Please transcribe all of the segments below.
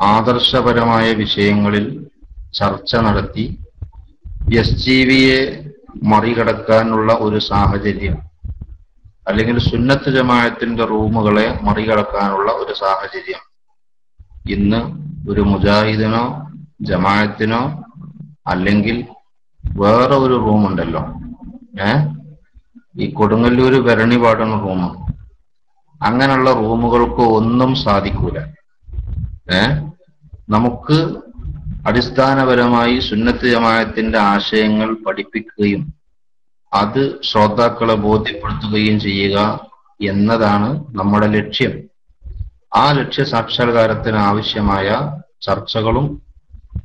ആദർശപരമായ വിഷയങ്ങളിൽ ചർച്ച നടത്തി എസ് ജി വിയെ മറികടക്കാനുള്ള ഒരു സാഹചര്യം അല്ലെങ്കിൽ സുന്നത്ത് ജമായത്തിന്റെ റൂമുകളെ മറികടക്കാനുള്ള ഒരു സാഹചര്യം. ഇന്ന് ഒരു മുജാഹിദിനോ ജമായത്തിനോ അല്ലെങ്കിൽ വേറെ ഒരു റൂമുണ്ടല്ലോ. ഏ? ഈ കൊടുങ്ങല്ലൂര് ഭരണി പാടുന്ന അങ്ങനെയുള്ള റൂമുകൾക്ക് ഒന്നും സാധിക്കൂല. നമുക്ക് അടിസ്ഥാനപരമായി സുന്നത്ത് ജമാഅത്തിന്റെ ആശയങ്ങൾ പഠിപ്പിക്കുകയും അത് ശ്രോതാക്കളെ ബോധ്യപ്പെടുത്തുകയും ചെയ്യുക എന്നതാണ് നമ്മുടെ ലക്ഷ്യം. ആ ലക്ഷ്യ സാക്ഷാത്കാരത്തിന് ആവശ്യമായ ചർച്ചകളും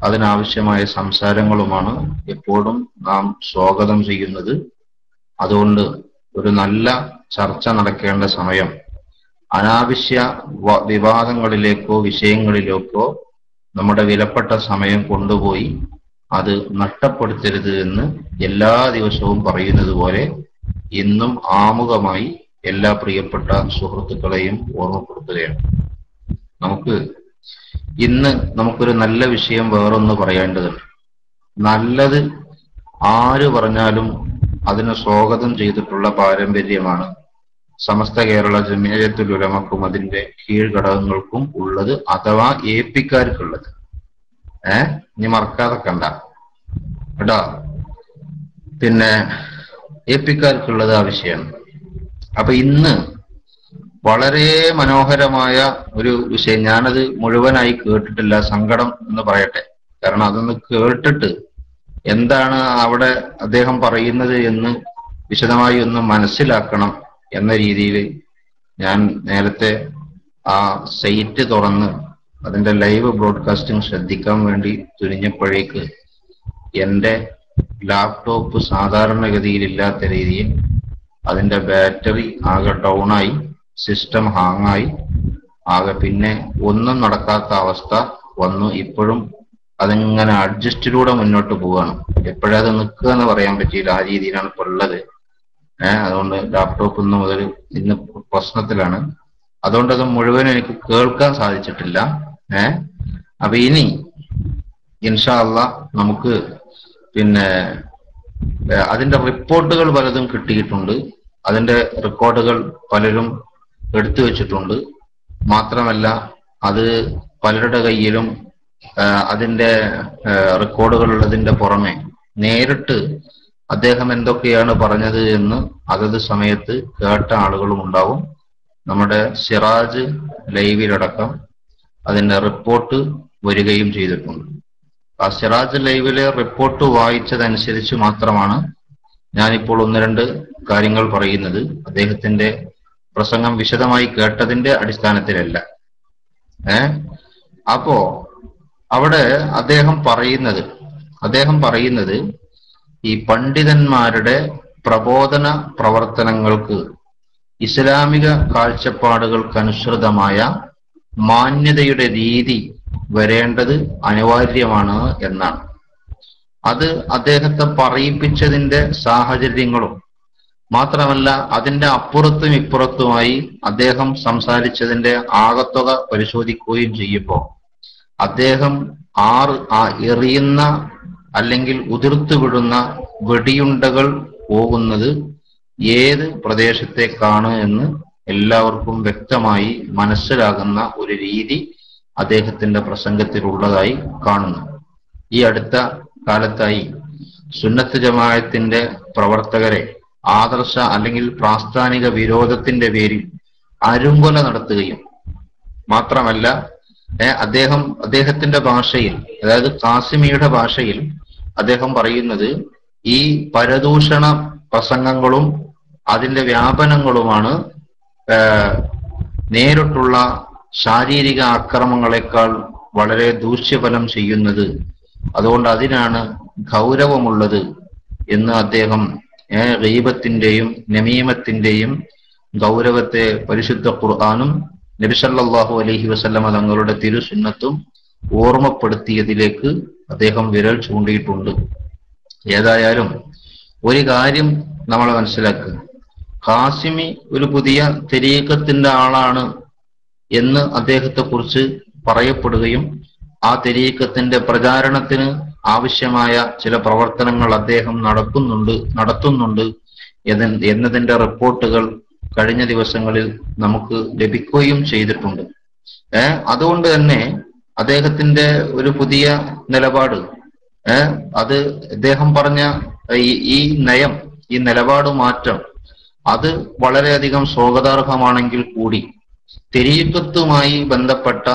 അതിനാവശ്യമായ സംസാരങ്ങളുമാണ് എപ്പോഴും നാം സ്വാഗതം ചെയ്യുന്നത്. അതുകൊണ്ട് ഒരു നല്ല ചർച്ച നടക്കേണ്ട സമയം അനാവശ്യ വിവാദങ്ങളിലേക്കോ വിഷയങ്ങളിലേക്കോ നമ്മുടെ വിലപ്പെട്ട സമയം കൊണ്ടുപോയി അത് നഷ്ടപ്പെടുത്തരുത് എന്ന് എല്ലാ ദിവസവും പറയുന്നത് പോലെ ഇന്നും ആമുഖമായി എല്ലാ പ്രിയപ്പെട്ട സുഹൃത്തുക്കളെയും ഓർമ്മപ്പെടുത്തുകയാണ്. നമുക്ക് ഇന്ന് നമുക്കൊരു നല്ല വിഷയം വേറൊന്ന് പറയേണ്ടതുണ്ട്. നല്ലത് ആര് പറഞ്ഞാലും അതിന് സ്വാഗതം ചെയ്തിട്ടുള്ള പാരമ്പര്യമാണ് സമസ്ത കേരള ജമീയത്തുൽ ഉലമക്കും അതിന്റെ കീഴ്ഘടകങ്ങൾക്കും ഉള്ളത് അഥവാ എ പിക്കാർക്കുള്ളത്. ഏ? ഇനി മറക്കാതെ കണ്ട. കേട്ടോ? പിന്നെ എ പിക്കാർക്കുള്ളത് ആ വിഷയമാണ് അപ്പൊ ഇന്ന് വളരെ മനോഹരമായ ഒരു വിഷയം. ഞാനത് മുഴുവനായി കേട്ടിട്ടില്ല സങ്കടം എന്ന് പറയട്ടെ. കാരണം അതൊന്ന് കേട്ടിട്ട് എന്താണ് അവിടെ അദ്ദേഹം പറയുന്നത് എന്ന് വിശദമായി ഒന്ന് മനസ്സിലാക്കണം. എന്ന രീതിയിൽ ഞാൻ നേരത്തെ ആ സൈറ്റ് തുറന്ന് അതിന്റെ ലൈവ് ബ്രോഡ്കാസ്റ്റിംഗ് ശ്രദ്ധിക്കാൻ വേണ്ടി തുനിഞ്ഞപ്പോഴേക്ക് എന്റെ ലാപ്ടോപ്പ് സാധാരണഗതിയിലില്ലാത്ത രീതിയിൽ അതിന്റെ ബാറ്ററി ആകെ ഡൗണായി സിസ്റ്റം ഹാങ്ങായി ആകെ പിന്നെ ഒന്നും നടക്കാത്ത അവസ്ഥ വന്നു. ഇപ്പോഴും അതിങ്ങനെ അഡ്ജസ്റ്റിലൂടെ മുന്നോട്ട് പോവാണ് എപ്പോഴത് നിൽക്കുക എന്ന് പറയാൻ പറ്റിയില്ല. ആ രീതിയിലാണ് ഇപ്പോൾ ഉള്ളത് ഏഹ് അതുകൊണ്ട് ലാപ്ടോപ്പ് ഇന്ന് മുതൽ ഇന്ന് പ്രശ്നത്തിലാണ്. അതുകൊണ്ട് അത് മുഴുവൻ എനിക്ക് കേൾക്കാൻ സാധിച്ചിട്ടില്ല. ഏഹ് അപ്പൊ ഇനി ഇൻഷാ അള്ളാ നമുക്ക് പിന്നെ അതിന്റെ റിപ്പോർട്ടുകൾ പലതും കിട്ടിയിട്ടുണ്ട്. അതിന്റെ റെക്കോർഡുകൾ പലരും എടുത്തു വെച്ചിട്ടുണ്ട്. മാത്രമല്ല അത് പലരുടെ കയ്യിലും അതിന്റെ റെക്കോർഡുകൾ ഉള്ളതിന്റെ പുറമെ നേരിട്ട് അദ്ദേഹം എന്തൊക്കെയാണ് പറഞ്ഞത് എന്ന് അതത് സമയത്ത് കേട്ട ആളുകളും ഉണ്ടാവും. നമ്മുടെ സിറാജ് ലൈവിലടക്കം അതിന്റെ റിപ്പോർട്ട് വരികയും ചെയ്തിട്ടുണ്ട്. ആ സിറാജ് ലൈവിലെ റിപ്പോർട്ട് വായിച്ചതനുസരിച്ച് മാത്രമാണ് ഞാനിപ്പോൾ ഒന്ന് രണ്ട് കാര്യങ്ങൾ പറയുന്നത്. അദ്ദേഹത്തിന്റെ പ്രസംഗം വിശദമായി കേട്ടതിന്റെ അടിസ്ഥാനത്തിലല്ല. ഏ? അപ്പോ അവിടെ അദ്ദേഹം പറയുന്നത് അദ്ദേഹം പറയുന്നത് ഈ പണ്ഡിതന്മാരുടെ പ്രബോധന പ്രവർത്തനങ്ങൾക്ക് ഇസ്ലാമിക കാഴ്ചപ്പാടുകൾക്കനുസൃതമായ മാന്യതയുടെ രീതി വരേണ്ടത് അനിവാര്യമാണ് എന്നാണ്. അത് അദ്ദേഹത്തെ പറയിപ്പിച്ചതിന്റെ സാഹചര്യങ്ങളും മാത്രമല്ല അതിന്റെ അപ്പുറത്തും ഇപ്പുറത്തുമായി അദ്ദേഹം സംസാരിച്ചതിന്റെ ആകത്തുക പരിശോധിക്കുകയും ചെയ്യുമ്പോൾ അദ്ദേഹം ആറ് എറിയുന്ന അല്ലെങ്കിൽ ഉതിർത്തു വിടുന്ന വെടിയുണ്ടകൾ പോകുന്നത് ഏത് പ്രദേശത്തേക്കാണ് എന്ന് എല്ലാവർക്കും വ്യക്തമായി മനസ്സിലാകുന്ന ഒരു രീതി അദ്ദേഹത്തിന്റെ പ്രസംഗത്തിലുള്ളതായി കാണുന്നു. ഈ അടുത്ത കാലത്തായി സുന്നത്ത് ജമായത്തിന്റെ പ്രവർത്തകരെ ആദർശ അല്ലെങ്കിൽ പ്രാസ്ഥാനിക വിരോധത്തിന്റെ പേരിൽ അരുങ്കൊല നടത്തുകയും മാത്രമല്ല അദ്ദേഹം അദ്ദേഹത്തിന്റെ ഭാഷയിൽ അതായത് കാസിമിയുടെ ഭാഷയിൽ അദ്ദേഹം പറയുന്നത് ഈ പരദൂഷണ പ്രസംഗങ്ങളും അതിന്റെ വ്യാപനങ്ങളുമാണ് നേരിട്ടുള്ള ശാരീരിക ആക്രമങ്ങളെക്കാൾ വളരെ ദൂഷ്യഫലം ചെയ്യുന്നത്. അതുകൊണ്ട് അതിനാണ് ഗൗരവമുള്ളത് എന്ന് അദ്ദേഹം ഏ, ഗീബത്തിന്റെയും നമീമത്തിന്റെയും ഗൗരവത്തെ പരിശുദ്ധ ഖുർആാനും നബിസല്ലാഹു അലഹി വസല്ലമ തങ്ങളുടെ തിരുസുന്നത്തും ഓർമ്മപ്പെടുത്തിയതിലേക്ക് അദ്ദേഹം വിരൽ ചൂണ്ടിയിട്ടുണ്ട്. ഏതായാലും ഒരു കാര്യം നമ്മൾ മനസ്സിലാക്കുക. കാസിമി ഒരു പുതിയ തെരീക്കത്തിന്റെ ആളാണ് എന്ന് അദ്ദേഹത്തെ കുറിച്ച് പറയപ്പെടുകയും ആ തെരീക്കത്തിന്റെ പ്രചാരണത്തിന് ആവശ്യമായ ചില പ്രവർത്തനങ്ങൾ അദ്ദേഹം നടക്കുന്നുണ്ട് നടത്തുന്നുണ്ട് എന്നതിന്റെ റിപ്പോർട്ടുകൾ കഴിഞ്ഞ ദിവസങ്ങളിൽ നമുക്ക് ലഭിക്കുകയും ചെയ്തിട്ടുണ്ട്. ഏർ അതുകൊണ്ട് തന്നെ അദ്ദേഹത്തിന്റെ ഒരു പുതിയ നിലപാട് ഏർ അത് അദ്ദേഹം പറഞ്ഞ ഈ നയം ഈ നിലപാട് മാറ്റം അത് വളരെയധികം സ്വാഗതാർഹമാണെങ്കിൽ കൂടി തെരീക്കത്തുമായി ബന്ധപ്പെട്ട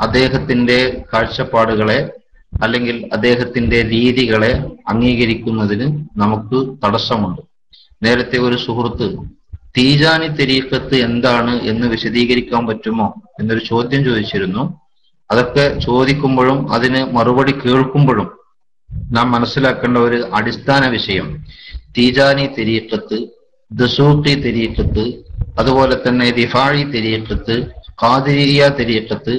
അദ്ദേഹത്തിന്റെ കാഴ്ചപ്പാടുകളെ അല്ലെങ്കിൽ അദ്ദേഹത്തിന്റെ രീതികളെ അംഗീകരിക്കുന്നതിന് നമുക്ക് തടസ്സമുണ്ട്. നേരത്തെ ഒരു സുഹൃത്ത് തീജാനി തെരീക്കത്ത് എന്താണ് എന്ന് വിശദീകരിക്കാൻ പറ്റുമോ എന്നൊരു ചോദ്യം ചോദിച്ചിരുന്നു. അതൊക്കെ ചോദിക്കുമ്പോഴും അതിന് മറുപടി കേൾക്കുമ്പോഴും നാം മനസ്സിലാക്കേണ്ട ഒരു അടിസ്ഥാന വിഷയം. തീജാനി തെരീക്കത്ത് ദസൂഖി തെരീക്കത്ത് അതുപോലെ തന്നെ റിഫാഴി തെരീക്കത്ത് കാതിരിയ തെരീക്കത്ത്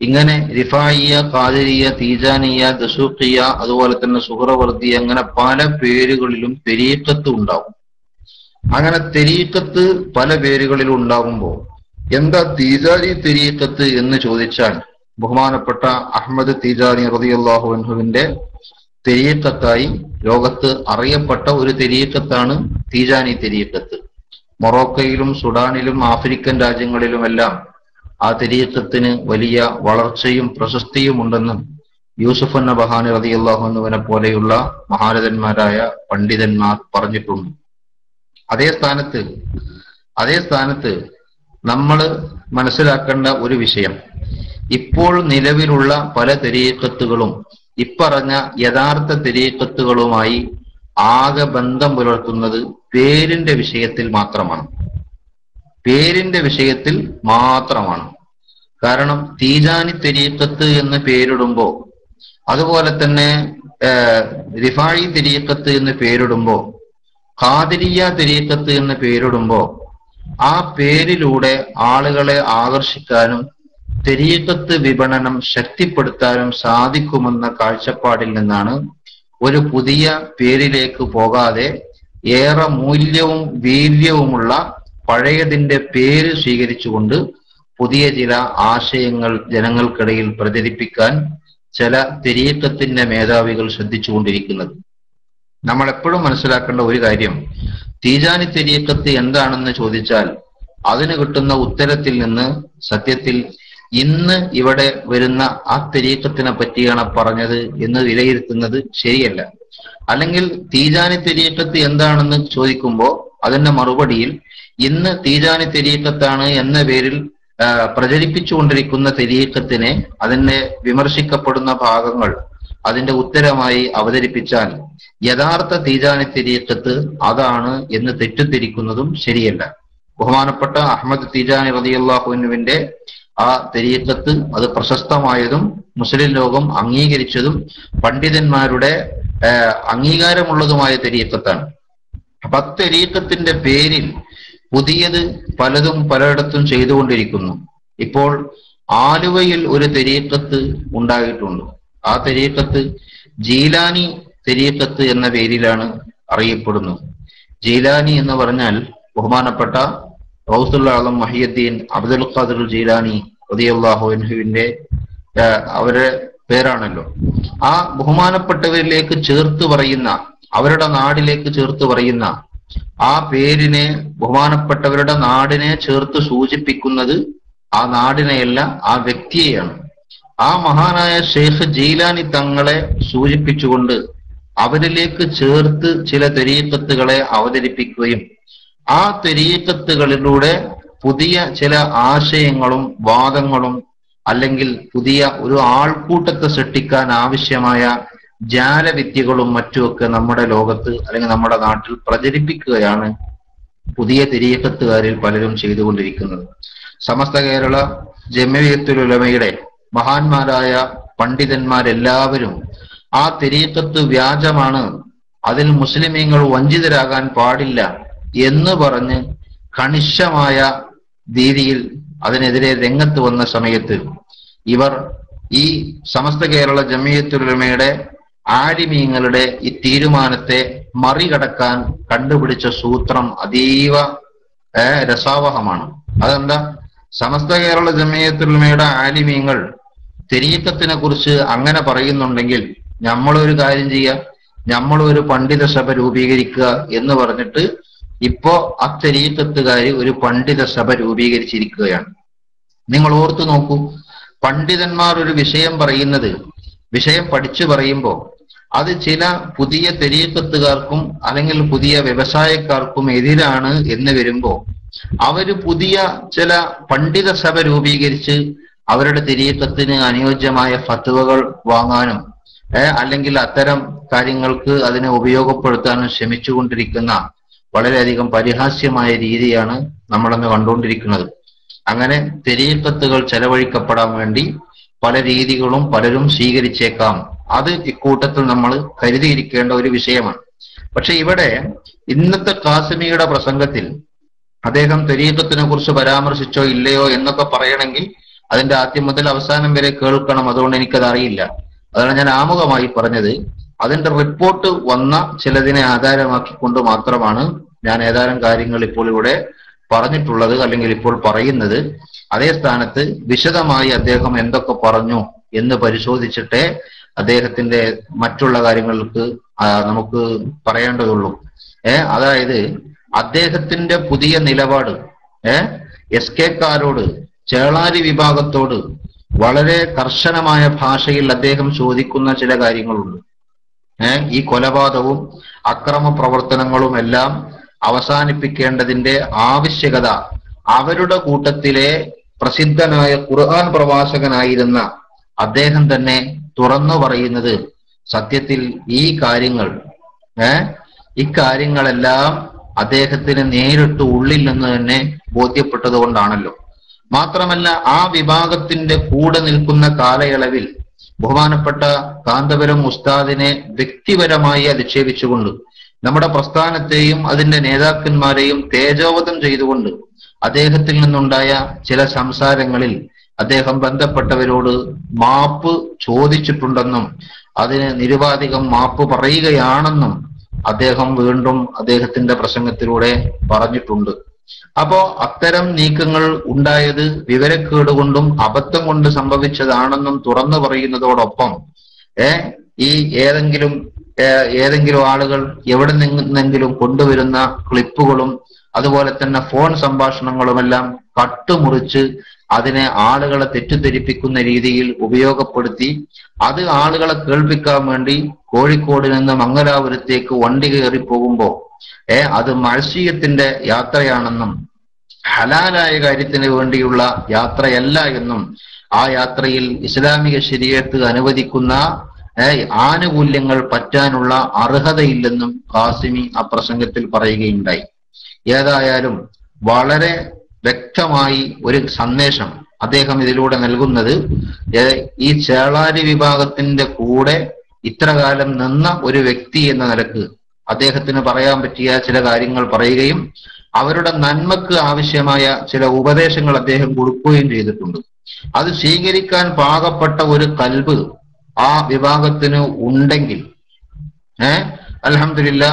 ഇങ്ങനെ റിഫായിയ കാതിരിയ തീജാനിയ ദസൂഖിയ അതുപോലെ തന്നെ സുഹറവർദി അങ്ങനെ പല പേരുകളിലും തെരീക്കത്ത് ഉണ്ടാവും. അങ്ങനെ തെരീക്കത്ത് പല പേരുകളിൽ ഉണ്ടാകുമ്പോൾ എന്താ തീജാരി തെരീക്കത്ത് എന്ന് ചോദിച്ചാൽ ബഹുമാനപ്പെട്ട അഹമ്മദ് തീജാരി റതിയുള്ളാഹു അൻഹുവിന്റെ തെരീക്കത്തായി ലോകത്ത് അറിയപ്പെട്ട ഒരു തെരീക്കത്താണ് തീജാനി തെരീക്കത്ത്. മൊറോക്കയിലും സുഡാനിലും ആഫ്രിക്കൻ രാജ്യങ്ങളിലുമെല്ലാം ആ തെരീക്കത്തിന് വലിയ വളർച്ചയും പ്രശസ്തിയും ഉണ്ടെന്നും യൂസുഫ് അന്ന ബഹാനി റതിയല്ലാഹുവിനെ പോലെയുള്ള മഹാരഥന്മാരായ പണ്ഡിതന്മാർ പറഞ്ഞിട്ടുണ്ട്. അതേ സ്ഥാനത്ത് അതേ സ്ഥാനത്ത് നമ്മൾ മനസ്സിലാക്കേണ്ട ഒരു വിഷയം. ഇപ്പോൾ നിലവിലുള്ള പല തെരീക്കത്തുകളും ഇപ്പറഞ്ഞ യഥാർത്ഥ തെരീക്കത്തുകളുമായി ആകെ ബന്ധം പുലർത്തുന്നത് പേരിന്റെ വിഷയത്തിൽ മാത്രമാണ്. പേരിന്റെ വിഷയത്തിൽ മാത്രമാണ്. കാരണം തീജാനി തെരീക്കത്ത് എന്ന് പേരിടുമ്പോ അതുപോലെ തന്നെ റിഫാഴി തെരീക്കത്ത് എന്ന് പേരിടുമ്പോ ഖാദിരിയ തിരീക്കത്ത് എന്ന് പേരിടുമ്പോ ആ പേരിലൂടെ ആളുകളെ ആകർഷിക്കാനും തെരീക്കത്ത് വിപണനം ശക്തിപ്പെടുത്താനും സാധിക്കുമെന്ന കാഴ്ചപ്പാടിൽ നിന്നാണ് ഒരു പുതിയ പേരിലേക്ക് പോകാതെ ഏറെ മൂല്യവും വീര്യവുമുള്ള പഴയതിന്റെ പേര് സ്വീകരിച്ചുകൊണ്ട് പുതിയ ചില ആശയങ്ങൾ ജനങ്ങൾക്കിടയിൽ പ്രചരിപ്പിക്കാൻ ചില തെരീക്കത്തിന്റെ മേധാവികൾ ശ്രദ്ധിച്ചുകൊണ്ടിരിക്കുന്നത്. നമ്മൾ എപ്പോഴും മനസ്സിലാക്കേണ്ട ഒരു കാര്യം തീജാനി തെരീക്കത്ത് എന്താണെന്ന് ചോദിച്ചാൽ അതിന് കിട്ടുന്ന ഉത്തരത്തിൽ നിന്ന് സത്യത്തിൽ ഇന്ന് ഇവിടെ വരുന്ന ആ തെരീക്കത്തിനെ പറ്റിയാണ് പറഞ്ഞത് എന്ന് വിലയിരുത്തുന്നത് ശരിയല്ല. അല്ലെങ്കിൽ തീജാനി തെരീക്കത്ത് എന്താണെന്ന് ചോദിക്കുമ്പോൾ അതിന്റെ മറുപടിയിൽ ഇന്ന് തീജാനി തെരീക്കത്താണ് എന്ന പേരിൽ പ്രചരിപ്പിച്ചുകൊണ്ടിരിക്കുന്ന തെരീക്കത്തിനെ അതിനെ വിമർശിക്കപ്പെടുന്ന ഭാഗങ്ങൾ അതിന്റെ ഉത്തരമായി അവതരിപ്പിച്ചാൽ യഥാർത്ഥ തീജാനി തെരീക്കത്ത് അതാണ് എന്ന് തെറ്റിദ്ധരിക്കുന്നതും ശരിയല്ല. ബഹുമാനപ്പെട്ട അഹമ്മദ് തീജാനി റതിയല്ലാഹുവിനുവിന്റെ ആ തെരീക്കത്ത് അത് പ്രശസ്തമായതും മുസ്ലിം ലോകം അംഗീകരിച്ചതും പണ്ഡിതന്മാരുടെ അംഗീകാരമുള്ളതുമായ തെരീക്കത്താണ്. അപ്പൊ അത്തെരീക്കത്തിന്റെ പേരിൽ പുതിയത് പലതും പലയിടത്തും ചെയ്തുകൊണ്ടിരിക്കുന്നു. ഇപ്പോൾ ആലുവയിൽ ഒരു തെരീക്കത്ത് ഉണ്ടായിട്ടുണ്ട്. ആ തെരീക്കത്ത് ജീലാനി തെരീക്കത്ത് എന്ന പേരിലാണ് അറിയപ്പെടുന്നത് ജീലാനി എന്ന് പറഞ്ഞാൽ ബഹുമാനപ്പെട്ട ആലം മഹിയുദ്ദീൻ അബ്ദുൽ ഖാദിർ ജീലാനി ഏഹ്, അവരുടെ പേരാണല്ലോ. ആ ബഹുമാനപ്പെട്ടവരിലേക്ക് ചേർത്ത് പറയുന്ന അവരുടെ നാടിലേക്ക് ചേർത്ത് പറയുന്ന ആ പേരിനെ ബഹുമാനപ്പെട്ടവരുടെ നാടിനെ ചേർത്ത് സൂചിപ്പിക്കുന്നത് ആ നാടിനെയല്ല ആ വ്യക്തിയെയാണ്. ആ മഹാനായ ഷെയ്ഖ് ജീലാനി തങ്ങളെ സൂചിപ്പിച്ചുകൊണ്ട് അവരിലേക്ക് ചേർത്ത് ചില തെരീക്കത്തുകളെ അവതരിപ്പിക്കുകയും ആ തെരീക്കത്തുകളിലൂടെ പുതിയ ചില ആശയങ്ങളും വാദങ്ങളും അല്ലെങ്കിൽ പുതിയ ഒരു ആൾക്കൂട്ടത്തെ സൃഷ്ടിക്കാൻ ആവശ്യമായ ജാലവിദ്യകളും മറ്റുമൊക്കെ നമ്മുടെ ലോകത്ത് അല്ലെങ്കിൽ നമ്മുടെ നാട്ടിൽ പ്രചരിപ്പിക്കുകയാണ് പുതിയ തിരിയക്കത്തുകാരിൽ പലരും ചെയ്തുകൊണ്ടിരിക്കുന്നത്. സമസ്ത കേരള ജമ്യത്തുലമയുടെ മഹാന്മാരായ പണ്ഡിതന്മാരെല്ലാവരും ആ തെരീക്കത്ത് വ്യാജമാണ് അതിൽ മുസ്ലിമീങ്ങൾ വഞ്ചിതരാകാൻ പാടില്ല എന്ന് പറഞ്ഞ് കണിശമായ രീതിയിൽ അതിനെതിരെ രംഗത്ത് വന്ന സമയത്ത് ഇവർ ഈ സമസ്ത കേരള ജമിയത്തുലമയുടെ ആരിമീങ്ങളുടെ ഈ തീരുമാനത്തെ മറികടക്കാൻ കണ്ടുപിടിച്ച സൂത്രം അതീവ രസാവഹമാണ്. അതെന്താ? സമസ്ത കേരള ജമിയത്തുലമയുടെ ആലിമീങ്ങൾ തെരീക്കത്തിനെ കുറിച്ച് അങ്ങനെ പറയുന്നുണ്ടെങ്കിൽ നമ്മളൊരു കാര്യം ചെയ്യുക നമ്മളൊരു പണ്ഡിത സഭ രൂപീകരിക്കുക എന്ന് പറഞ്ഞിട്ട് ഇപ്പോ അത്തരീക്കത്തുകാര് ഒരു പണ്ഡിത സഭ രൂപീകരിച്ചിരിക്കുകയാണ്. നിങ്ങൾ ഓർത്തു നോക്കൂ പണ്ഡിതന്മാർ ഒരു വിഷയം പറയുന്നത് വിഷയം പഠിച്ചു പറയുമ്പോൾ അത് ചില പുതിയ തെരീക്കത്തുകാർക്കും അല്ലെങ്കിൽ പുതിയ വ്യവസായക്കാർക്കും എതിരാണ് എന്ന് വരുമ്പോ അവർ പുതിയ ചില പണ്ഡിത സഭ രൂപീകരിച്ച് അവരുടെ തെരീക്കത്തിന് അനുയോജ്യമായ ഫത്തുവകൾ വാങ്ങാനും അല്ലെങ്കിൽ അത്തരം കാര്യങ്ങൾക്ക് അതിനെ ഉപയോഗപ്പെടുത്താനും ശ്രമിച്ചുകൊണ്ടിരിക്കുന്ന വളരെയധികം പരിഹാസ്യമായ രീതിയാണ് നമ്മളന്ന് കണ്ടുകൊണ്ടിരിക്കുന്നത്. അങ്ങനെ തെരീക്കത്തുകൾ ചെലവഴിക്കപ്പെടാൻ വേണ്ടി പല രീതികളും പലരും സ്വീകരിച്ചേക്കാം. അത് ഇക്കൂട്ടത്തിൽ നമ്മൾ കരുതിയിരിക്കേണ്ട ഒരു വിഷയമാണ്. പക്ഷെ ഇവിടെ ഇന്നത്തെ കാസിമിയുടെ പ്രസംഗത്തിൽ അദ്ദേഹം തെരീക്കത്തിനെ കുറിച്ച് പരാമർശിച്ചോ ഇല്ലയോ എന്നൊക്കെ പറയണമെങ്കിൽ അതിന്റെ ആദ്യം മുതൽ അവസാനം വരെ കേൾക്കണം. അതുകൊണ്ട് എനിക്കത് അറിയില്ല അതാണ് ഞാൻ ആമുഖമായി പറഞ്ഞത്. അതിന്റെ റിപ്പോർട്ട് വന്ന ചിലതിനെ ആധാരമാക്കിക്കൊണ്ട് മാത്രമാണ് ഞാൻ ഏതാനും കാര്യങ്ങൾ ഇപ്പോൾ ഇവിടെ പറഞ്ഞിട്ടുള്ളത് അല്ലെങ്കിൽ ഇപ്പോൾ പറയുന്നത്. അതേ സ്ഥാനത്ത് വിശദമായി അദ്ദേഹം എന്തൊക്കെ പറഞ്ഞു എന്ന് പരിശോധിച്ചിട്ടേ അദ്ദേഹത്തിന്റെ മറ്റുള്ള കാര്യങ്ങൾക്ക് നമുക്ക് പറയേണ്ടതുള്ളൂ. ഏർ അതായത് അദ്ദേഹത്തിന്റെ പുതിയ നിലപാട് ഏർ എസ് കെക്കാരോട് ചേളാരി വിഭാഗത്തോട് വളരെ കർശനമായ ഭാഷയിൽ അദ്ദേഹം ചോദിക്കുന്ന ചില കാര്യങ്ങളുണ്ട്. ഏർ ഈ കൊലപാതകവും അക്രമ പ്രവർത്തനങ്ങളും എല്ലാം അവസാനിപ്പിക്കേണ്ടതിന്റെ ആവശ്യകത അവരുടെ കൂട്ടത്തിലെ പ്രസിദ്ധനായ ഖുർആൻ പ്രവാചകനായിരുന്ന അദ്ദേഹം തന്നെ തുറന്നു പറയുന്നത് സത്യത്തിൽ ഈ കാര്യങ്ങൾ ഏർ ഇക്കാര്യങ്ങളെല്ലാം അദ്ദേഹത്തിന് നേരിട്ട് ഉള്ളിൽ നിന്ന് തന്നെ ബോധ്യപ്പെട്ടത് കൊണ്ടാണല്ലോ മാത്രമല്ല ആ വിഭാഗത്തിന്റെ കൂടെ നിൽക്കുന്ന കാലയളവിൽ ബഹുമാനപ്പെട്ട കാന്തപുരം ഉസ്താദിനെ വ്യക്തിപരമായി അധിക്ഷേപിച്ചുകൊണ്ട് നമ്മുടെ പ്രസ്ഥാനത്തെയും അതിന്റെ നേതാക്കന്മാരെയും തേജോവധം ചെയ്തുകൊണ്ട് അദ്ദേഹത്തിൽ നിന്നുണ്ടായ ചില സംസാരങ്ങളിൽ അദ്ദേഹം ബന്ധപ്പെട്ടവരോട് മാപ്പ് ചോദിച്ചിട്ടുണ്ടെന്നും അതിന് നിരുപാധികം മാപ്പ് പറയുകയാണെന്നും അദ്ദേഹം വീണ്ടും അദ്ദേഹത്തിന്റെ പ്രസംഗത്തിലൂടെ പറഞ്ഞിട്ടുണ്ട്. അപ്പോ അത്തരം നീക്കങ്ങൾ ഉണ്ടായത് വിവരക്കേട് കൊണ്ടും അബദ്ധം കൊണ്ട് സംഭവിച്ചതാണെന്നും തുറന്നു പറയുന്നതോടൊപ്പം ഏ ഈ ഏതെങ്കിലും ഏതെങ്കിലും ആളുകൾ എവിടെ നിന്നെങ്കിലും കൊണ്ടുവരുന്ന ക്ലിപ്പുകളും അതുപോലെ തന്നെ ഫോൺ സംഭാഷണങ്ങളുമെല്ലാം കട്ടുമുറിച്ച് അതിനെ ആളുകളെ തെറ്റിദ്ധരിപ്പിക്കുന്ന രീതിയിൽ ഉപയോഗപ്പെടുത്തി അത് ആളുകളെ കേൾപ്പിക്കാൻ വേണ്ടി കോഴിക്കോട് നിന്ന് മംഗലാപുരത്തേക്ക് വണ്ടി കയറി പോകുമ്പോ ഏ അത് മത്സ്യത്തിന്റെ യാത്രയാണെന്നും ഹലാലായ കാര്യത്തിന് വേണ്ടിയുള്ള യാത്രയല്ല എന്നും ആ യാത്രയിൽ ഇസ്ലാമിക ശരീരത്ത് അനുവദിക്കുന്ന ആനുകൂല്യങ്ങൾ പറ്റാനുള്ള അർഹതയില്ലെന്നും കാസിമി ആ പ്രസംഗത്തിൽ പറയുകയുണ്ടായി. ഏതായാലും വളരെ വ്യക്തമായി ഒരു സന്ദേശം അദ്ദേഹം ഇതിലൂടെ നൽകുന്നത് ഈ ചേളാരി വിഭാഗത്തിന്റെ കൂടെ ഇത്രകാലം നിന്ന ഒരു വ്യക്തി എന്ന നിലയ്ക്ക് അദ്ദേഹത്തിന് പറയാൻ പറ്റിയ ചില കാര്യങ്ങൾ പറയുകയും അവരുടെ നന്മക്ക് ആവശ്യമായ ചില ഉപദേശങ്ങൾ അദ്ദേഹം കൊടുക്കുകയും ചെയ്തിട്ടുണ്ട്. അത് സ്വീകരിക്കാൻ പാകപ്പെട്ട ഒരു കൽബ് ആ വിഭാഗത്തിന് ഉണ്ടെങ്കിൽ ഏർ അലഹമില്ല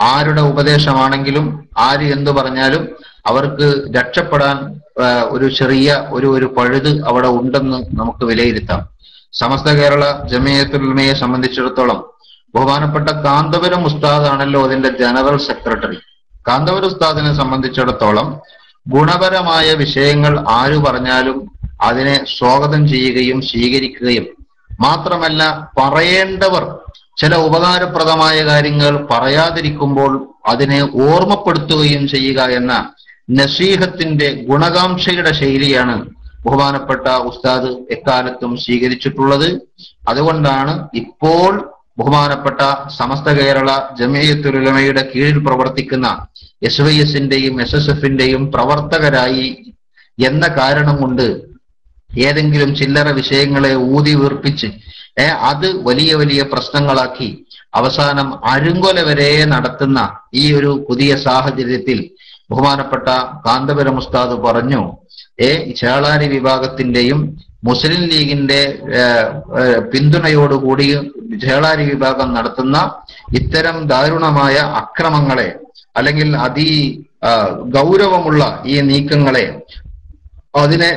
ആരുടെ ഉപദേശമാണെങ്കിലും ആര് എന്തു പറഞ്ഞാലും അവർക്ക് രക്ഷപ്പെടാൻ ഒരു ചെറിയ ഒരു ഒരു പഴുത് അവിടെ ഉണ്ടെന്ന് നമുക്ക് വിലയിരുത്താം. സമസ്ത കേരള ജമയത്തുൽമയെ സംബന്ധിച്ചിടത്തോളം ബഹുമാനപ്പെട്ട കാന്തപുരം ഉസ്താദാണല്ലോ അതിന്റെ ജനറൽ സെക്രട്ടറി. കാന്തപുരം ഉസ്താദിനെ സംബന്ധിച്ചിടത്തോളം ഗുണപരമായ വിഷയങ്ങൾ ആര് പറഞ്ഞാലും അതിനെ സ്വാഗതം ചെയ്യുകയും സ്വീകരിക്കുകയും മാത്രമല്ല പറയേണ്ടവർ ചില ഉപകാരപ്രദമായ കാര്യങ്ങൾ പറയാതിരിക്കുമ്പോൾ അതിനെ ഓർമ്മപ്പെടുത്തുകയും ചെയ്യുക എന്ന നസീഹത്തിന്റെ ഗുണകാംക്ഷയുടെ ശൈലിയാണ് ബഹുമാനപ്പെട്ട ഉസ്താദ് എക്കാലത്തും സ്വീകരിച്ചിട്ടുള്ളത്. അതുകൊണ്ടാണ് ഇപ്പോൾ ബഹുമാനപ്പെട്ട സമസ്ത കേരള ജമിയത്തുലമയുടെ കീഴിൽ പ്രവർത്തിക്കുന്ന എസ് വൈ എസിന്റെയും എസ് എസ് എഫിന്റെയും പ്രവർത്തകരായി എന്ന കാരണം കൊണ്ട് ഏതെങ്കിലും ചില്ലറ വിഷയങ്ങളെ ഊതി വീർപ്പിച്ച് അത് വലിയ വലിയ പ്രശ്നങ്ങളാക്കി അവസാനം അരുങ്കൊല വരെ നടത്തുന്ന ഈ ഒരു പുതിയ സാഹചര്യത്തിൽ ബഹുമാനപ്പെട്ട കാന്തപുരം ഉസ്താദ് പറഞ്ഞു ഏ ചേളാരി വിഭാഗത്തിന്റെയും മുസ്ലിം ലീഗിന്റെ പിന്തുണയോടുകൂടിയും ചേളാരി വിഭാഗം നടത്തുന്ന ഇത്തരം ദാരുണമായ അക്രമങ്ങളെ അല്ലെങ്കിൽ അതി ഗൗരവമുള്ള ഈ നീക്കങ്ങളെ അതിനെ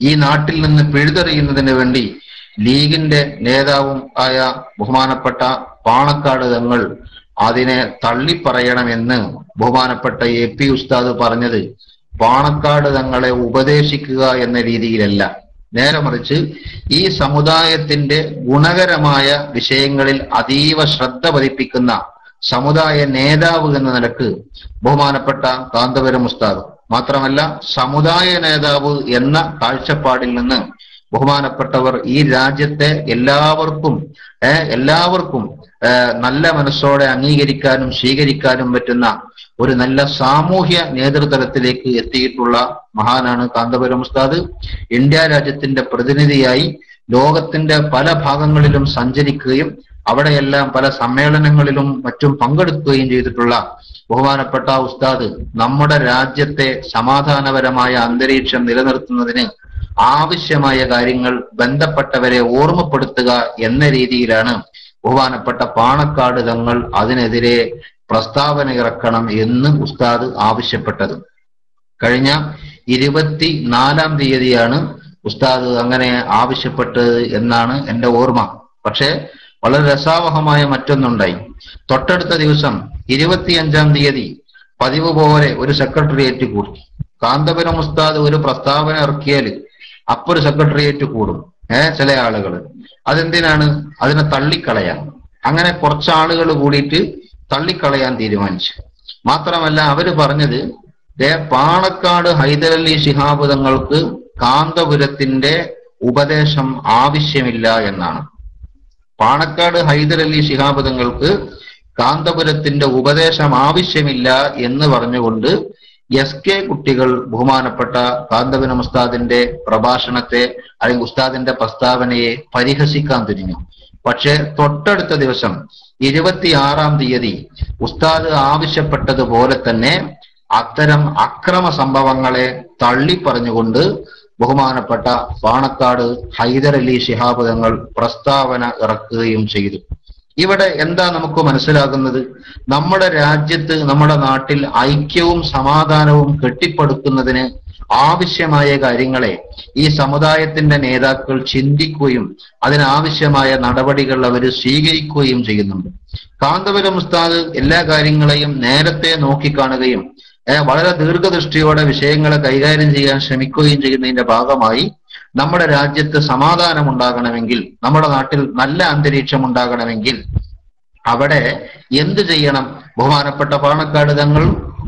ഈ നാട്ടിൽ നിന്ന് പിഴുതെറിയുന്നതിന് വേണ്ടി ലീഗിന്റെ നേതാവും ആയ ബഹുമാനപ്പെട്ട പാണക്കാട് തങ്ങൾ അതിനെ തള്ളിപ്പറയണമെന്ന് ബഹുമാനപ്പെട്ട എ പി ഉസ്താദ് പറഞ്ഞത് പാണക്കാട് തങ്ങളെ ഉപദേശിക്കുക എന്ന രീതിയിലല്ല. നേരെ മറിച്ച് ഈ സമുദായത്തിന്റെ ഗുണകരമായ വിഷയങ്ങളിൽ അതീവ ശ്രദ്ധ പതിപ്പിക്കുന്ന സമുദായ നേതാവ് എന്ന നിലയ്ക്ക് ബഹുമാനപ്പെട്ട കാന്തപുരം ഉസ്താദ് മാത്രമല്ല സമുദായ നേതാവ് എന്ന കാഴ്ചപ്പാടിൽ നിന്ന് ബഹുമാനപ്പെട്ടവർ ഈ രാജ്യത്തെ എല്ലാവർക്കും എല്ലാവർക്കും നല്ല മനസ്സോടെ അംഗീകരിക്കാനും സ്വീകരിക്കാനും പറ്റുന്ന ഒരു നല്ല സാമൂഹ്യ നേതൃതലത്തിലേക്ക് എത്തിയിട്ടുള്ള മഹാനാണ് കാന്തപുരം ഉസ്താദ്. ഇന്ത്യ രാജ്യത്തിന്റെ പ്രതിനിധിയായി ലോകത്തിന്റെ പല ഭാഗങ്ങളിലും സഞ്ചരിക്കുകയും അവിടെയെല്ലാം പല സമ്മേളനങ്ങളിലും മറ്റും പങ്കെടുക്കുകയും ചെയ്തിട്ടുള്ള ബഹുമാനപ്പെട്ട ഉസ്താദ് നമ്മുടെ രാജ്യത്തെ സമാധാനപരമായ അന്തരീക്ഷം നിലനിർത്തുന്നതിന് ആവശ്യമായ കാര്യങ്ങൾ ബന്ധപ്പെട്ടവരെ ഓർമ്മപ്പെടുത്തുക എന്ന രീതിയിലാണ് ബഹുമാനപ്പെട്ട പാണക്കാട് തങ്ങൾ അതിനെതിരെ പ്രസ്താവന ഇറക്കണം എന്ന് ഉസ്താദ് ആവശ്യപ്പെട്ടത്. കഴിഞ്ഞ ഇരുപത്തി നാലാം തീയതിയാണ് ഉസ്താദ് അങ്ങനെ ആവശ്യപ്പെട്ടത് എന്നാണ് എന്റെ ഓർമ്മ. പക്ഷേ വളരെ രസാവഹമായ മറ്റൊന്നുണ്ടായി. തൊട്ടടുത്ത ദിവസം ഇരുപത്തിയഞ്ചാം തീയതി പതിവ് പോലെ ഒരു സെക്രട്ടേറിയറ്റ് കൂടി. കാന്തപുരം ഉസ്താദ് ഒരു പ്രസ്താവന ഇറക്കിയാൽ അപ്പൊ ഒരു സെക്രട്ടേറിയറ്റ് കൂടും. ഏഹ് ചില ആളുകൾ അതെന്തിനാണ്? അതിനെ തള്ളിക്കളയാൻ. അങ്ങനെ കുറച്ച് ആളുകൾ കൂടിയിട്ട് തള്ളിക്കളയാൻ തീരുമാനിച്ചു. മാത്രമല്ല അവർ പറഞ്ഞത് പാണക്കാട് ഹൈദരലി ശിഹാബ് തങ്ങൾക്ക് കാന്തപുരത്തിന്റെ ഉപദേശം ആവശ്യമില്ല എന്നാണ്. പാണക്കാട് ഹൈദരലി ശിഹാബ് തങ്ങൾക്ക് കാന്തപുരത്തിന്റെ ഉപദേശം ആവശ്യമില്ല എന്ന് പറഞ്ഞുകൊണ്ട് എസ് കെ കുട്ടികൾ ബഹുമാനപ്പെട്ട കാന്തവിൻ ഉസ്താദിന്റെ പ്രഭാഷണത്തെ അല്ലെങ്കിൽ ഉസ്താദിന്റെ പ്രസ്താവനയെ പരിഹസിക്കാൻ തിരിഞ്ഞു. പക്ഷെ തൊട്ടടുത്ത ദിവസം ഇരുപത്തിയാറാം തീയതി ഉസ്താദ് ആവശ്യപ്പെട്ടതുപോലെ തന്നെ അത്തരം അക്രമ സംഭവങ്ങളെ തള്ളിപ്പറഞ്ഞുകൊണ്ട് ബഹുമാനപ്പെട്ട പാണക്കാട് ഹൈദരലി ശിഹാബ് തങ്ങൾ പ്രസ്താവന ഇറക്കുകയും ചെയ്തു. ഇവിടെ എന്താ നമുക്ക് മനസ്സിലാകുന്നത്? നമ്മുടെ രാജ്യത്ത് നമ്മുടെ നാട്ടിൽ ഐക്യവും സമാധാനവും കെട്ടിപ്പടുക്കുന്നതിന് ആവശ്യമായ കാര്യങ്ങളെ ഈ സമുദായത്തിന്റെ നേതാക്കൾ ചിന്തിക്കുകയും അതിനാവശ്യമായ നടപടികൾ അവർ സ്വീകരിക്കുകയും ചെയ്യുന്നുണ്ട്. കാന്തപുരം ഉസ്താദ് എല്ലാ കാര്യങ്ങളെയും നേരത്തെ നോക്കിക്കാണുകയും വളരെ ദീർഘദൃഷ്ടിയോടെ വിഷയങ്ങളെ കൈകാര്യം ചെയ്യാൻ ശ്രമിക്കുകയും ചെയ്യുന്നതിന്റെ ഭാഗമായി നമ്മുടെ രാജ്യത്ത് സമാധാനം ഉണ്ടാകണമെങ്കിൽ നമ്മുടെ നാട്ടിൽ നല്ല അന്തരീക്ഷം ഉണ്ടാകണമെങ്കിൽ അവിടെ എന്ത് ചെയ്യണം? ബഹുമാനപ്പെട്ട പാണക്കാട് തങ്ങൾ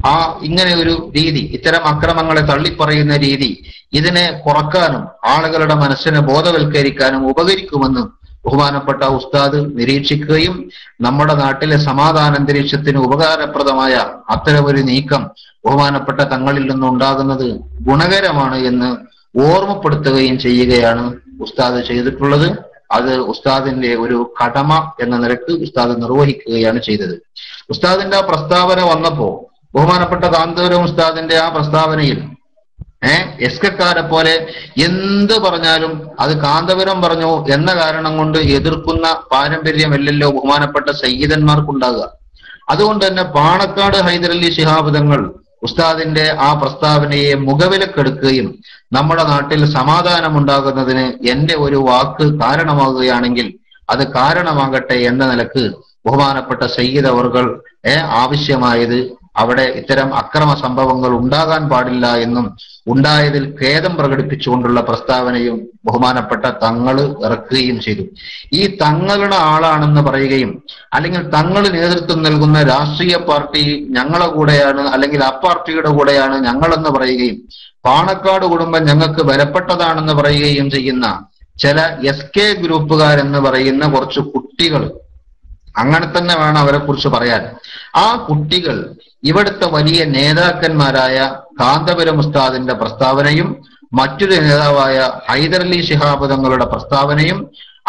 ആ ഇങ്ങനെ ഒരു രീതി ഇത്തരം അക്രമങ്ങളെ തള്ളിപ്പറയുന്ന രീതി ഇതിനെ കുറക്കാനും ആളുകളുടെ മനസ്സിനെ ബോധവൽക്കരിക്കാനും ഉപകരിക്കുമെന്നും ബഹുമാനപ്പെട്ട ഉസ്താദ് നിരീക്ഷിക്കുകയും നമ്മുടെ നാട്ടിലെ സമാധാന അന്തരീക്ഷത്തിന് ഉപകാരപ്രദമായ അത്തരമൊരു നീക്കം ബഹുമാനപ്പെട്ട തങ്ങളിൽ നിന്നുണ്ടാകുന്നത് ഗുണകരമാണ് എന്ന് ഓർമ്മപ്പെടുത്തുകയും ചെയ്യുകയാണ് ഉസ്താദ് ചെയ്തിട്ടുള്ളത്. അത് ഉസ്താദിന്റെ ഒരു കടമ എന്ന നിലയ്ക്ക് ഉസ്താദ് നിർവഹിക്കുകയാണ് ചെയ്തത്. ഉസ്താദിന്റെ ആ പ്രസ്താവന വന്നപ്പോ ബഹുമാനപ്പെട്ട കാന്തപുരം ഉസ്താദിന്റെ ആ പ്രസ്താവനയിൽ ഏഹ് എസ്കക്കാരെ പോലെ എന്ത് പറഞ്ഞാലും അത് കാന്തപുരം പറഞ്ഞു എന്ന കാരണം കൊണ്ട് എതിർക്കുന്ന പാരമ്പര്യമല്ലല്ലോ ബഹുമാനപ്പെട്ട സയ്യിദന്മാർക്കുണ്ടാകുക. അതുകൊണ്ട് തന്നെ പാണക്കാട് ഹൈദരലി ശിഹാബ് തങ്ങൾ ഉസ്താദിന്റെ ആ പ്രസ്താവനയെ മുഖവിലക്കെടുക്കുകയും നമ്മുടെ നാട്ടിൽ സമാധാനം ഉണ്ടാകുന്നതിന് എന്റെ ഒരു വാക്ക് കാരണമാകുകയാണെങ്കിൽ അത് കാരണമാകട്ടെ എന്ന നിലയ്ക്ക് ബഹുമാനപ്പെട്ട സയ്യിദ് അവർകൾ ആവശ്യമായത് അവിടെ ഇത്തരം അക്രമ സംഭവങ്ങൾ ഉണ്ടാകാൻ പാടില്ല എന്നും ഉണ്ടായതിൽ ഖേദം പ്രകടിപ്പിച്ചുകൊണ്ടുള്ള പ്രസ്താവനയും ബഹുമാനപ്പെട്ട തങ്ങൾ ഇറക്കുകയും ചെയ്തു. ഈ തങ്ങളുടെ ആളാണെന്ന് പറയുകയും അല്ലെങ്കിൽ തങ്ങൾ നേതൃത്വം നൽകുന്ന രാഷ്ട്രീയ പാർട്ടി ഞങ്ങളെ കൂടെയാണ് അല്ലെങ്കിൽ ആ പാർട്ടിയുടെ കൂടെയാണ് ഞങ്ങളെന്ന് പറയുകയും പാണക്കാട് കുടുംബം ഞങ്ങൾക്ക് വിലപ്പെട്ടതാണെന്ന് പറയുകയും ചെയ്യുന്ന ചില എസ് കെ ഗ്രൂപ്പുകാരെന്ന് പറയുന്ന കുറച്ച് കുട്ടികൾ. അങ്ങനെ തന്നെ വേണം അവരെ കുറിച്ച് പറയാൻ. ആ കുട്ടികൾ ഇവിടുത്തെ വലിയ നേതാക്കന്മാരായ കാന്തപുരം ഉസ്താദിന്റെ പ്രസ്താവനയും മറ്റൊരു നേതാവായ ഹൈദരലി ശിഹാബ് തങ്ങളുടെ പ്രസ്താവനയും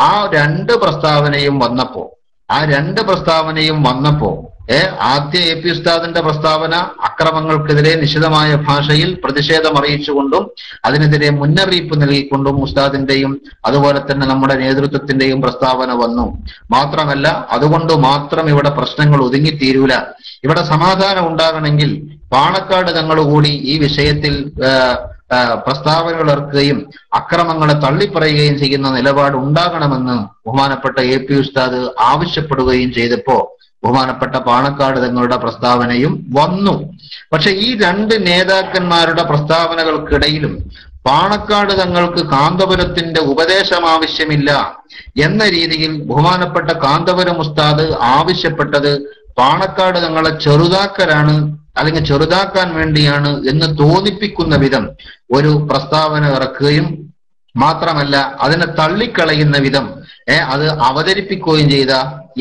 ആ രണ്ട് പ്രസ്താവനയും വന്നപ്പോ ആ രണ്ട് പ്രസ്താവനയും വന്നപ്പോ ഏ? ആദ്യ എ പി ഉസ്താദിന്റെ പ്രസ്താവന അക്രമങ്ങൾക്കെതിരെ നിശിതമായ ഭാഷയിൽ പ്രതിഷേധം അറിയിച്ചുകൊണ്ടും അതിനെതിരെ മുന്നറിയിപ്പ് നൽകിക്കൊണ്ടും ഉസ്താദിന്റെയും അതുപോലെ തന്നെ നമ്മുടെ നേതൃത്വത്തിന്റെയും പ്രസ്താവന വന്നു. മാത്രമല്ല അതുകൊണ്ട് മാത്രം ഇവിടെ പ്രശ്നങ്ങൾ ഒതുങ്ങിത്തീരൂല. ഇവിടെ സമാധാനം ഉണ്ടാകണമെങ്കിൽ പാണക്കാട് തങ്ങൾ കൂടി ഈ വിഷയത്തിൽ പ്രസ്താവനകൾ ഇറക്കുകയും അക്രമങ്ങളെ തള്ളിപ്പറയുകയും ചെയ്യുന്ന നിലപാട് ഉണ്ടാകണമെന്ന് ബഹുമാനപ്പെട്ട എ പി ഉസ്താദ് ആവശ്യപ്പെടുകയും ചെയ്തപ്പോ ബഹുമാനപ്പെട്ട പാണക്കാട് തങ്ങളുടെ പ്രസ്താവനയും വന്നു. പക്ഷെ ഈ രണ്ട് നേതാക്കന്മാരുടെ പ്രസ്താവനകൾക്കിടയിലും പാണക്കാട് തങ്ങൾക്ക് കാന്തപുരത്തിന്റെ ഉപദേശം ആവശ്യമില്ല എന്ന രീതിയിൽ ബഹുമാനപ്പെട്ട കാന്തപുരം ഉസ്താദ് ആവശ്യപ്പെട്ടത് പാണക്കാട് തങ്ങളെ ചെറുതാക്കലാണ് അല്ലെങ്കിൽ ചെറുതാക്കാൻ വേണ്ടിയാണ് എന്ന് തോന്നിപ്പിക്കുന്ന വിധം ഒരു പ്രസ്താവന ഇറക്കുകയും മാത്രമല്ല അതിനെ തള്ളിക്കളയുന്ന വിധം ഏർ അത് അവതരിപ്പിക്കുകയും ചെയ്ത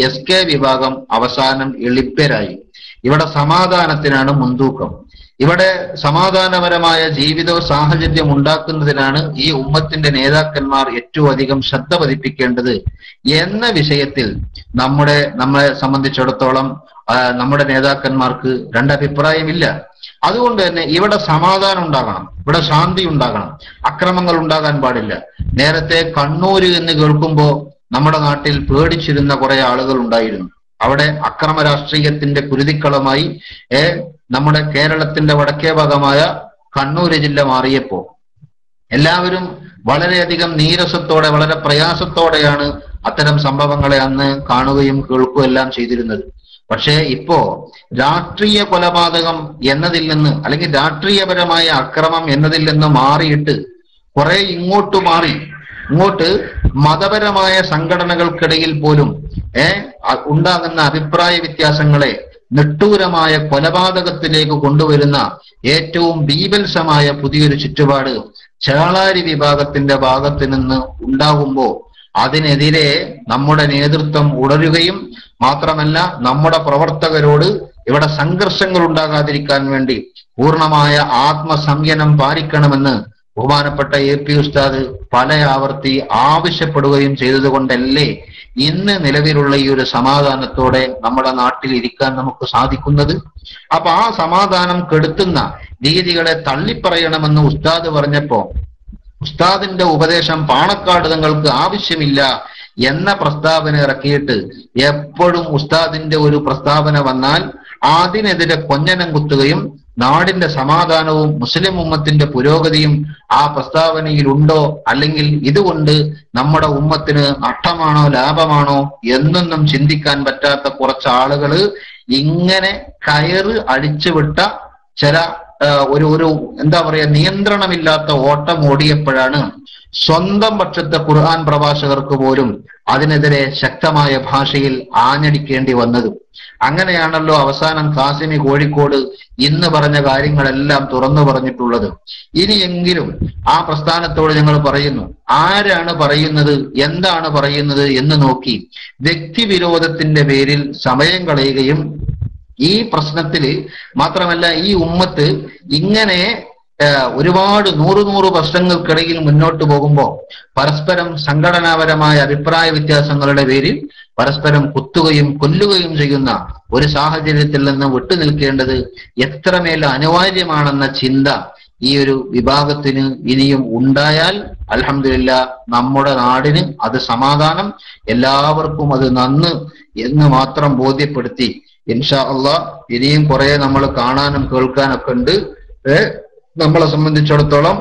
എസ് കെ വിഭാഗം അവസാനം എളിപ്പരായി. ഇവിടെ സമാധാനത്തിനാണ് മുൻതൂക്കം. ഇവിടെ സമാധാനപരമായ ജീവിത സാഹചര്യം ഉണ്ടാക്കുന്നതിനാണ് ഈ ഉമ്മത്തിന്റെ നേതാക്കന്മാർ ഏറ്റവും അധികം ശ്രദ്ധ പതിപ്പിക്കേണ്ടത് എന്ന വിഷയത്തിൽ നമ്മുടെ നമ്മളെ സംബന്ധിച്ചിടത്തോളം നമ്മുടെ നേതാക്കന്മാർക്ക് രണ്ടഭിപ്രായമില്ല. അതുകൊണ്ട് തന്നെ ഇവിടെ സമാധാനം ഉണ്ടാകണം. ഇവിടെ ശാന്തി ഉണ്ടാകണം. അക്രമങ്ങൾ ഉണ്ടാകാൻ പാടില്ല. നേരത്തെ കണ്ണൂര് എന്ന് കേൾക്കുമ്പോൾ നമ്മുടെ നാട്ടിൽ പേടിച്ചിരുന്ന കുറെ ആളുകൾ ഉണ്ടായിരുന്നു. അവിടെ അക്രമ രാഷ്ട്രീയത്തിന്റെ കുരുതിക്കളമായി ഏ നമ്മുടെ കേരളത്തിന്റെ വടക്കേ ഭാഗമായ കണ്ണൂര് ജില്ല മാറിയപ്പോ എല്ലാവരും വളരെയധികം നീരസത്തോടെ വളരെ പ്രയാസത്തോടെയാണ് അത്തരം സംഭവങ്ങളെ അന്ന് കാണുകയും കേൾക്കുകയും എല്ലാം ചെയ്തിരുന്നത്. പക്ഷേ ഇപ്പോ രാഷ്ട്രീയ കൊലപാതകം എന്നതിൽ നിന്ന് അല്ലെങ്കിൽ രാഷ്ട്രീയപരമായ അക്രമം എന്നതിൽ നിന്ന് മാറിയിട്ട് കുറെ ഇങ്ങോട്ട് മാറി. ഇങ്ങോട്ട് മതപരമായ സംഘടനകൾക്കിടയിൽ പോലും ഏർ ഉണ്ടാകുന്ന അഭിപ്രായ വ്യത്യാസങ്ങളെ നിട്ടൂരമായ കൊലപാതകത്തിലേക്ക് കൊണ്ടുവരുന്ന ഏറ്റവും ബീഭത്സമായ പുതിയൊരു ചുറ്റുപാട് ചേളാരി വിഭാഗത്തിന്റെ ഭാഗത്ത് നിന്ന് ഉണ്ടാകുമ്പോ അതിനെതിരെ നമ്മുടെ നേതൃത്വം ഉണരുകയും മാത്രമല്ല നമ്മുടെ പ്രവർത്തകരോട് ഇവിടെ സംഘർഷങ്ങൾ ഉണ്ടാകാതിരിക്കാൻ വേണ്ടി പൂർണമായ ആത്മസംയനം പാലിക്കണമെന്ന് ബഹുമാനപ്പെട്ട എ പി ഉസ്താദ് പല ആവർത്തി ആവശ്യപ്പെടുകയും ചെയ്തതുകൊണ്ടല്ലേ ഇന്ന് നിലവിലുള്ള ഈ ഒരു സമാധാനത്തോടെ നമ്മുടെ നാട്ടിൽ ഇരിക്കാൻ നമുക്ക് സാധിക്കുന്നത്? അപ്പൊ ആ സമാധാനം കെടുത്തുന്ന രീതികളെ തള്ളിപ്പറയണമെന്ന് ഉസ്താദ് പറഞ്ഞപ്പോ ഉസ്താദിന്റെ ഉപദേശം പാണക്കാട് തങ്ങൾക്ക് ആവശ്യമില്ല എന്ന പ്രസ്താവന ഇറക്കിയിട്ട് എപ്പോഴും ഉസ്താദിന്റെ ഒരു പ്രസ്താവന വന്നാൽ അതിനെതിരെ കൊഞ്ഞനം കുത്തുകയും നാടിന്റെ സമാധാനവും മുസ്ലിം ഉമ്മത്തിന്റെ പുരോഗതിയും ആ പ്രസ്താവനയിൽ ഉണ്ടോ അല്ലെങ്കിൽ ഇതുകൊണ്ട് നമ്മുടെ ഉമ്മത്തിന് നഷ്ടമാണോ ലാഭമാണോ എന്നൊന്നും ചിന്തിക്കാൻ പറ്റാത്ത കുറച്ച് ആളുകൾ ഇങ്ങനെ കയറ് അടിച്ചുവിട്ട ചില ഒരു ഒരു എന്താ പറയാ നിയന്ത്രണമില്ലാത്ത ഓട്ടം ഓടിയപ്പോഴാണ് സ്വന്തം പക്ഷത്തെ ഖുർആൻ പ്രഭാഷകർക്ക് പോലും അതിനെതിരെ ശക്തമായ ഭാഷയിൽ ആഞ്ഞടിക്കേണ്ടി വന്നത്. അങ്ങനെയാണല്ലോ അവസാനം കാസിമി കോഴിക്കോട് ഇന്ന് പറഞ്ഞ കാര്യങ്ങളെല്ലാം തുറന്നു പറഞ്ഞിട്ടുള്ളത്. ഇനിയെങ്കിലും ആ പ്രസ്ഥാനത്തോട് ഞങ്ങൾ പറയുന്നു ആരാണ് പറയുന്നത് എന്താണ് പറയുന്നത് എന്ന് നോക്കി വ്യക്തിവിരോധത്തിന്റെ പേരിൽ സമയം കളയുകയും ഈ പ്രശ്നത്തിൽ മാത്രമല്ല ഈ ഉമ്മത്ത് ഇങ്ങനെ ഒരുപാട് നൂറ് നൂറ് വർഷങ്ങൾക്കിടയിൽ മുന്നോട്ട് പോകുമ്പോൾ പരസ്പരം സംഘടനാപരമായ അഭിപ്രായ വ്യത്യാസങ്ങളുടെ പേരിൽ പരസ്പരം കുത്തുകയും കൊല്ലുകയും ചെയ്യുന്ന ഒരു സാഹചര്യത്തിൽ നിന്ന് വിട്ടുനിൽക്കേണ്ടത് എത്രമേൽ അനിവാര്യമാണെന്ന ചിന്ത ഈ ഒരു വിഭാഗത്തിന് ഇനിയും ഉണ്ടായാൽ അലഹമില്ല നമ്മുടെ നാടിന് അത് സമാധാനം എല്ലാവർക്കും അത് നന്ന് എന്ന് മാത്രം ബോധ്യപ്പെടുത്തി ഇൻഷാ അള്ളാ ഇനിയും കുറെ നമ്മൾ കാണാനും കേൾക്കാനൊക്കെ ഉണ്ട്. നമ്മളെ സംബന്ധിച്ചിടത്തോളം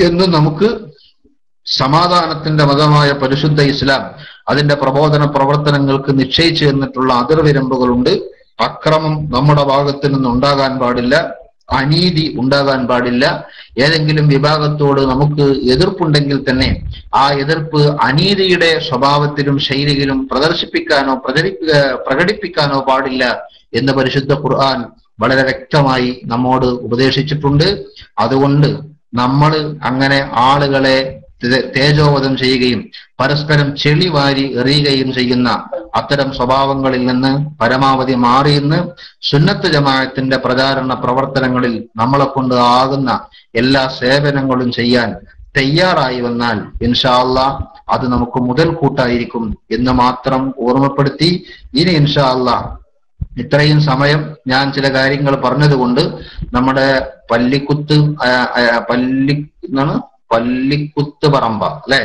എന്ന് നമുക്ക് സമാധാനത്തിന്റെ മതമായ പരിശുദ്ധ ഇസ്ലാം അതിന്റെ പ്രബോധന പ്രവർത്തനങ്ങൾക്ക് നിശ്ചയിച്ചു തന്നിട്ടുള്ള അതിർവിരമ്പുകളുണ്ട്. അക്രമം നമ്മുടെ ഭാഗത്തു നിന്ന് ഉണ്ടാകാൻ പാടില്ല. അനീതി ഉണ്ടാകാൻ പാടില്ല. ഏതെങ്കിലും വിഭാഗത്തോട് നമുക്ക് എതിർപ്പുണ്ടെങ്കിൽ തന്നെ ആ എതിർപ്പ് അനീതിയുടെ സ്വഭാവത്തിലും ശൈലിയിലും പ്രദർശിപ്പിക്കാനോ പ്രചരിപ്പിക്ക പ്രകടിപ്പിക്കാനോ പാടില്ല എന്ന് പരിശുദ്ധ ഖുർആൻ വളരെ വ്യക്തമായി നമ്മോട് ഉപദേശിച്ചിട്ടുണ്ട്. അതുകൊണ്ട് നമ്മൾ അങ്ങനെ ആളുകളെ തേജോവധം ചെയ്യുകയും പരസ്പരം ചെളി വാരി എറിയുകയും ചെയ്യുന്ന അത്തരം സ്വഭാവങ്ങളിൽ നിന്ന് പരമാവധി മാറിയെന്ന് സുന്നത്ത് ജമാഅത്തിന്റെ പ്രചാരണ പ്രവർത്തനങ്ങളിൽ നമ്മളെ കൊണ്ട് ആകുന്ന എല്ലാ സേവനങ്ങളും ചെയ്യാൻ തയ്യാറായി വന്നാൽ ഇൻഷാല്ല അത് നമുക്ക് മുതൽ കൂട്ടായിരിക്കും എന്ന് മാത്രം ഓർമ്മപ്പെടുത്തി ഇനി ഇൻഷാല്ല ഇത്രയും സമയം ഞാൻ ചില കാര്യങ്ങൾ പറഞ്ഞതുകൊണ്ട് നമ്മുടെ പല്ലിക്കുത്ത് പല്ലി എന്നാണ്? പല്ലിക്കുത്ത് പറമ്പ അല്ലെ?